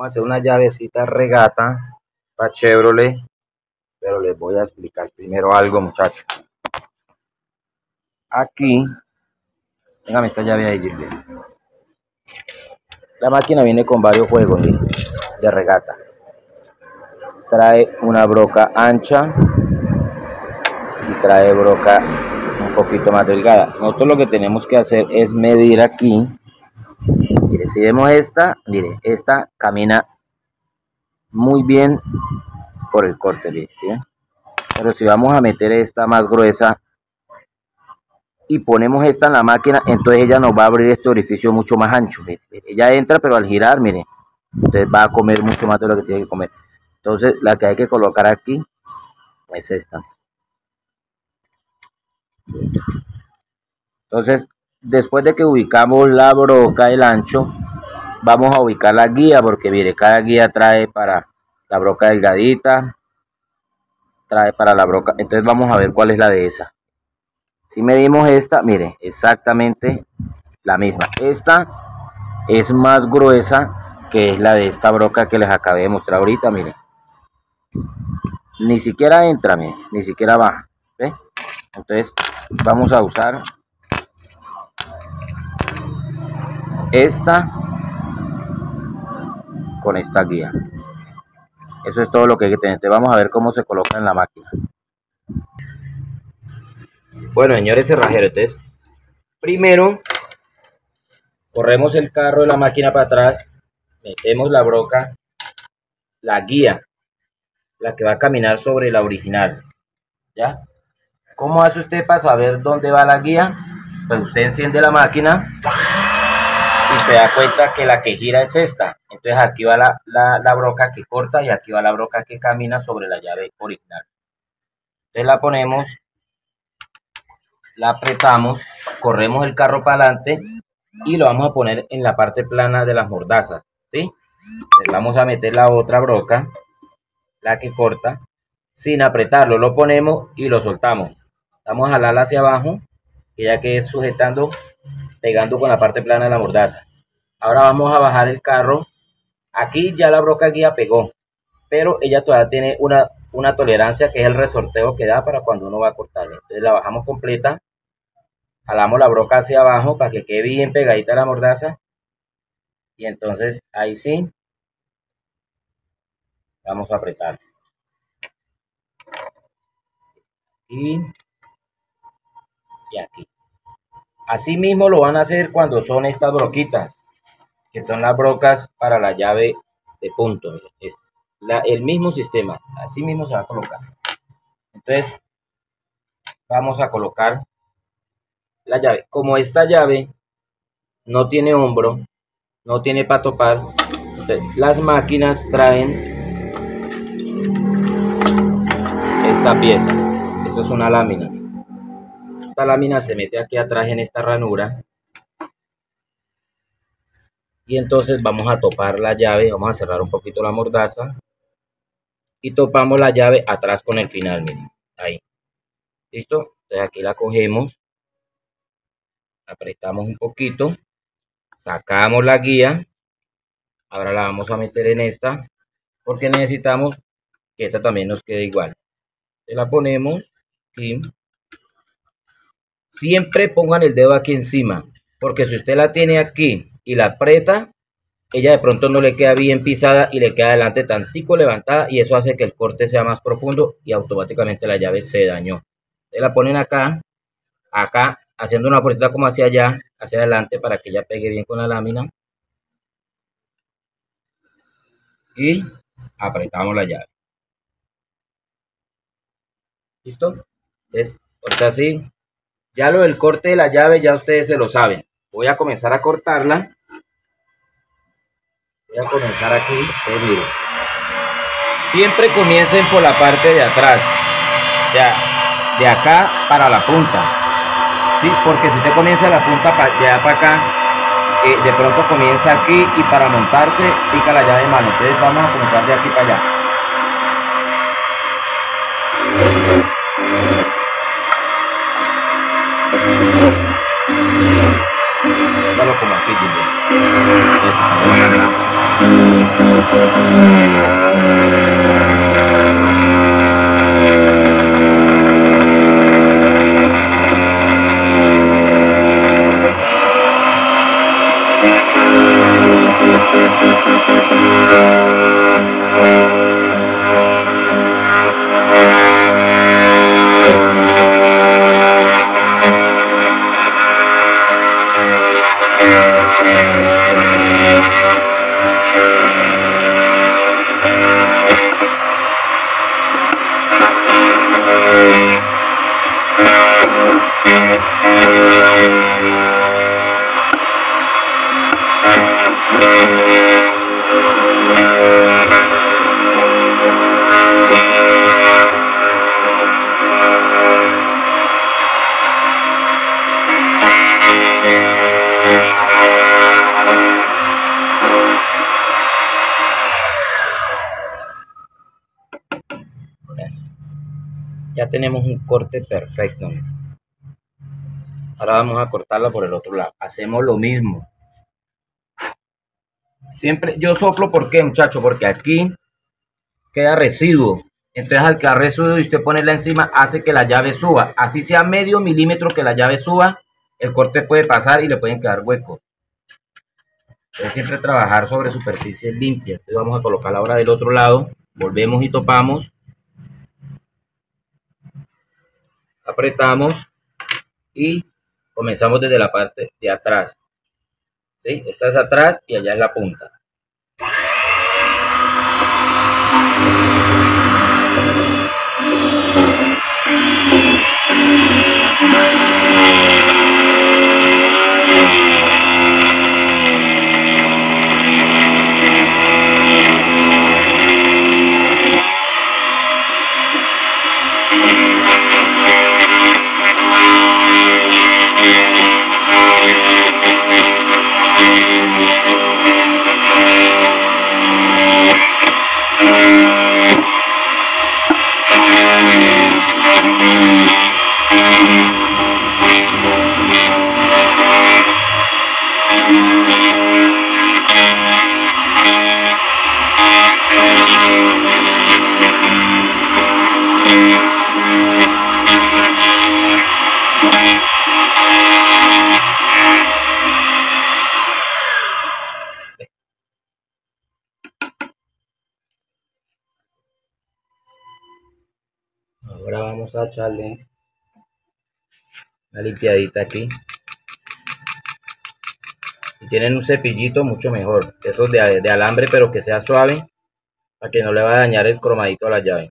Vamos a hacer una llavecita regata para Chevrolet. Pero les voy a explicar primero algo, muchachos. Aquí, Téngame esta llave ahí, Gilbert. La máquina viene con varios juegos de regata. Trae una broca ancha y trae broca un poquito más delgada. Nosotros lo que tenemos que hacer es medir aquí. Mire, si vemos esta, mire, esta camina muy bien por el corte, ¿sí? Pero si vamos a meter esta más gruesa y ponemos esta en la máquina, entonces ella nos va a abrir este orificio mucho más ancho. Ella entra, pero al girar, mire, entonces va a comer mucho más de lo que tiene que comer. Entonces, la que hay que colocar aquí es esta. Entonces, después de que ubicamos la broca, el ancho, vamos a ubicar la guía, porque mire, cada guía trae para la broca delgadita, trae para la broca. Entonces vamos a ver cuál es la de esa. Si medimos esta, mire, exactamente la misma. Esta es más gruesa que es la de esta broca que les acabé de mostrar ahorita, mire. Ni siquiera entra, mire, ni siquiera baja. ¿ve? Entonces vamos a usar esta con esta guía. Eso es todo lo que hay que tener. Vamos a ver cómo se coloca en la máquina. Bueno, señores cerrajeros, primero, corremos el carro de la máquina para atrás, metemos la broca, la guía, la que va a caminar sobre la original, ¿ya? ¿Cómo hace usted para saber dónde va la guía? Pues usted enciende la máquina y se da cuenta que la que gira es esta. Entonces aquí va la, la broca que corta y aquí va la broca que camina sobre la llave original. Entonces la ponemos la apretamos, corremos el carro para adelante y lo vamos a poner en la parte plana de las mordazas, ¿sí? vamos a meter la otra broca, la que corta, sin apretarlo, lo ponemos y lo soltamos. Vamos a jalarla hacia abajo, que ya quede sujetando, pegando con la parte plana de la mordaza. Ahora vamos a bajar el carro. Aquí ya la broca guía pegó, pero ella todavía tiene una, una tolerancia que es el resorteo que da para cuando uno va a cortarle. Entonces la bajamos completa jalamos la broca hacia abajo para que quede bien pegadita la mordaza y entonces ahí sí vamos a apretar y, y aquí así mismo lo van a hacer cuando son estas broquitas que son las brocas para la llave de punto el mismo sistema así mismo se va a colocar entonces vamos a colocar la llave. Como esta llave no tiene hombro, no tiene para topar, las máquinas traen esta pieza. Esto es una lámina. Esta lámina se mete aquí atrás en esta ranura. Y entonces vamos a topar la llave, vamos a cerrar un poquito la mordaza. Y topamos la llave atrás con el final, miren, ahí. ¿Listo? Entonces aquí la cogemos apretamos un poquito, sacamos la guía, ahora la vamos a meter en esta, porque necesitamos que esta también nos quede igual. Se la ponemos y siempre pongan el dedo aquí encima, porque si usted la tiene aquí y la aprieta, ella de pronto no le queda bien pisada y le queda adelante tantico levantada y eso hace que el corte sea más profundo y automáticamente la llave se dañó. Se la ponen acá, acá haciendo una fuerza como hacia allá, hacia adelante para que ya pegue bien con la lámina. Y apretamos la llave. ¿Listo? Es, ahorita así. Ya lo del corte de la llave ya ustedes se lo saben. Voy a comenzar a cortarla. Voy a comenzar aquí. Siempre comiencen por la parte de atrás. Ya, de acá para la punta. Sí, porque si usted comienza la punta para allá para acá, eh, de pronto comienza aquí y para montarse pica la llave de mano. Entonces vamos a comenzar de aquí para allá. Como aquí, ya tenemos un corte perfecto. Ahora vamos a cortarla por el otro lado. Hacemos lo mismo. Siempre, yo soplo, ¿por qué, muchachos? Porque aquí queda residuo. Entonces, al quedar residuo y usted ponerla encima, hace que la llave suba. Así sea medio milímetro que la llave suba, el corte puede pasar y le pueden quedar huecos. Entonces, siempre trabajar sobre superficie limpia. Entonces, vamos a colocarla ahora del otro lado. Volvemos y topamos. apretamos y comenzamos desde la parte de atrás. ¿Sí? Esta es atrás y allá es la punta. Vamos a echarle una limpiadita aquí. Si tienen un cepillito, mucho mejor. Esos de, de alambre, pero que sea suave, para que no le vaya a dañar el cromadito a la llave.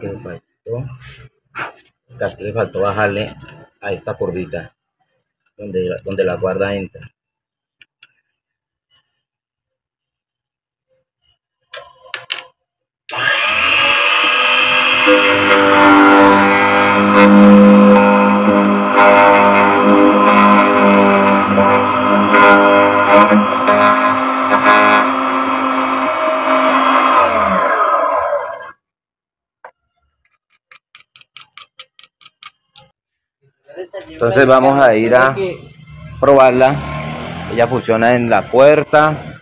que le faltó casi le faltó bajarle a esta curvita donde, donde la guarda entra Entonces vamos a ir a probarla. Ella funciona en la puerta,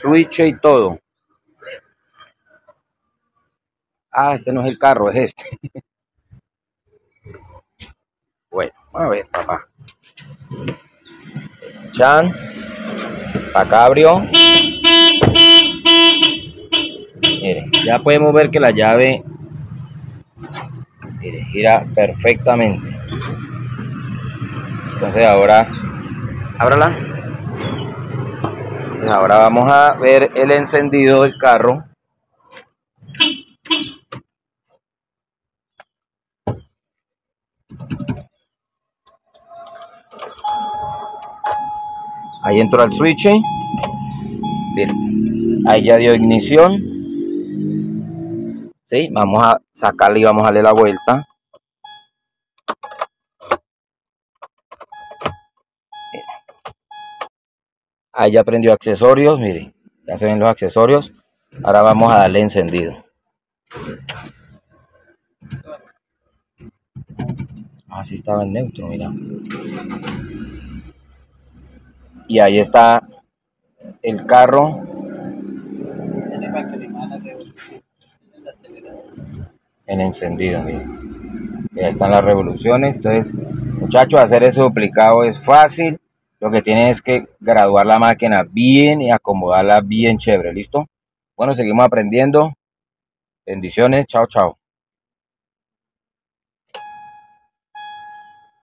switch y todo. Ah, este no es el carro, es este. Bueno, a ver, papá. Chan. Acá abrió. Miren, ya podemos ver que la llave gira perfectamente entonces ahora ábrala ahora vamos a ver el encendido del carro ahí entró el switch bien ahí ya dio ignición ¿sí? Vamos a sacarle y vamos a darle la vuelta. Ahí ya prendió accesorios, miren, ya se ven los accesorios. Ahora vamos a darle encendido. Así estaba en neutro, mira. Y ahí está el carro. En encendido, mira. Y ahí están las revoluciones. Entonces, muchachos, hacer eso duplicado es fácil. Lo que tienen es que graduar la máquina bien y acomodarla bien chévere, ¿listo? Bueno, seguimos aprendiendo. Bendiciones, chao, chao.